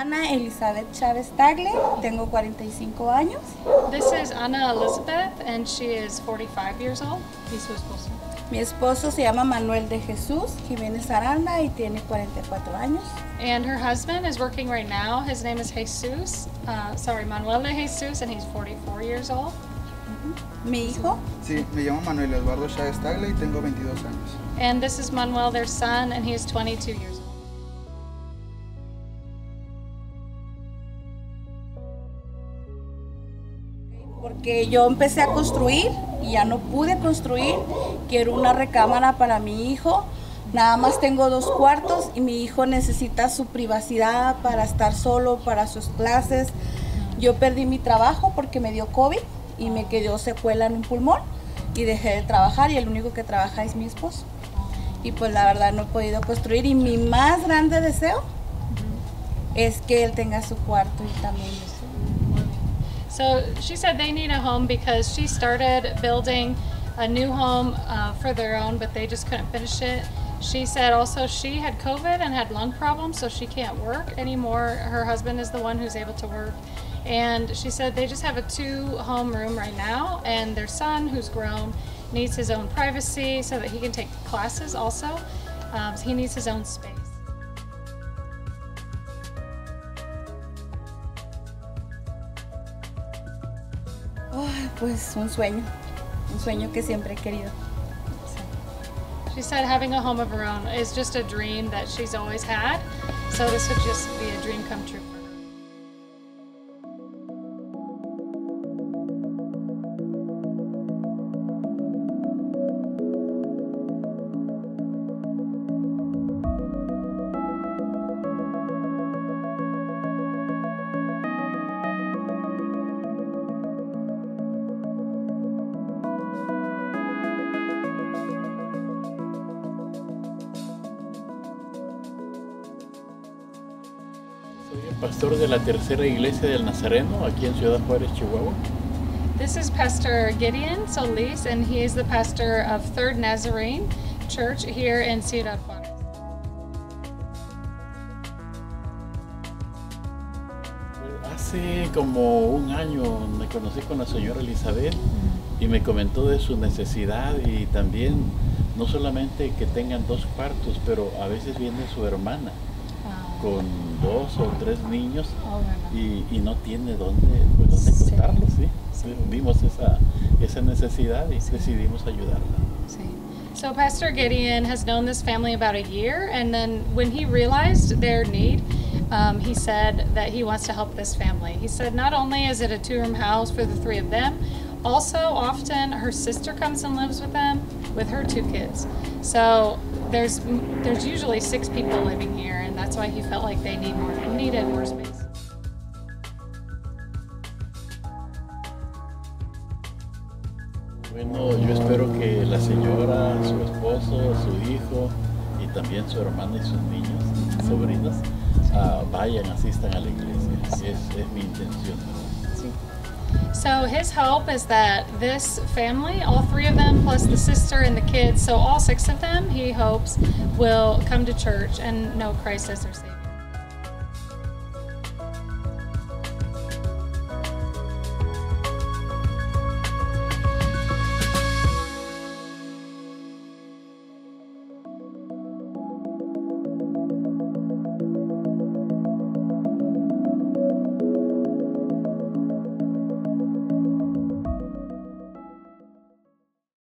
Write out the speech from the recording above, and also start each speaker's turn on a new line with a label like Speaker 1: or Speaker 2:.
Speaker 1: Ana Elizabeth Chávez Tagle, tengo 45 años.
Speaker 2: This is Anna Elizabeth, and she is 45 years old. Y su esposo.
Speaker 1: Mi esposo se llama Manuel de Jesús Jiménez Aranda y tiene 44 años.
Speaker 2: And her husband is working right now. His name is Jesus. Uh, sorry, Manuel de Jesus, and he's 44 years old.
Speaker 1: Mi hijo,
Speaker 3: Sí, me llamo Manuel Eduardo Chávez Tagle y tengo 22 años.
Speaker 2: And this is Manuel, their son, and he is 22 years old.
Speaker 1: Porque yo empecé a construir y ya no pude construir. Quiero una recámara para mi hijo. Nada más tengo dos cuartos y mi hijo necesita su privacidad para estar solo, para sus clases. Yo perdí mi trabajo porque me dio COVID y me quedó secuela en un pulmón y dejé de trabajar y el único que trabaja es mi esposo. Y pues la verdad no he podido construir y mi más grande deseo es que él tenga su cuarto y también.
Speaker 2: So she said they need a home because she started building a new home uh, for their own, but they just couldn't finish it. She said also she had COVID and had lung problems, so she can't work anymore. Her husband is the one who's able to work. And she said they just have a two home room right now, and their son, who's grown, needs his own privacy so that he can take classes also. Um, so he needs his own space.
Speaker 1: Ay, pues un sueño, un sueño que siempre he querido.
Speaker 2: She said having a home of her own is just a dream that she's always had. So this would just be a dream come true
Speaker 4: Soy el pastor de la tercera iglesia del Nazareno aquí en Ciudad Juárez, Chihuahua.
Speaker 2: This is Pastor Gideon Solis, and he is the pastor of Third Nazarene Church here in Ciudad Juarez.
Speaker 4: Hace como un año me conocí con la señora Elizabeth y me comentó de su necesidad y también no solamente que tengan dos cuartos, pero a veces viene su hermana con dos o tres niños y, y no tiene dónde, pues, dónde
Speaker 2: Sí.
Speaker 4: juntarlos, ¿sí? Sí, Vimos esa, esa necesidad y decidimos ayudarla.
Speaker 2: So Pastor Gideon has known this family about a year, and then when he realized their need, um, he said that he wants to help this family. He said not only is it a two-room house for the three of them, also often her sister comes and lives with them with her two kids. So there's there's usually six people living here, and that's why he felt like they need more needed more space.
Speaker 4: Bueno, yo espero que la señora, su esposo, su hijo y también su hermana y sus niños, sobrinos, ah, vayan, asistan a la iglesia. Es, es mi intención.
Speaker 2: So his hope is that this family, all three of them, plus the sister and the kids, so all six of them, he hopes will come to church and know Christ as their Savior.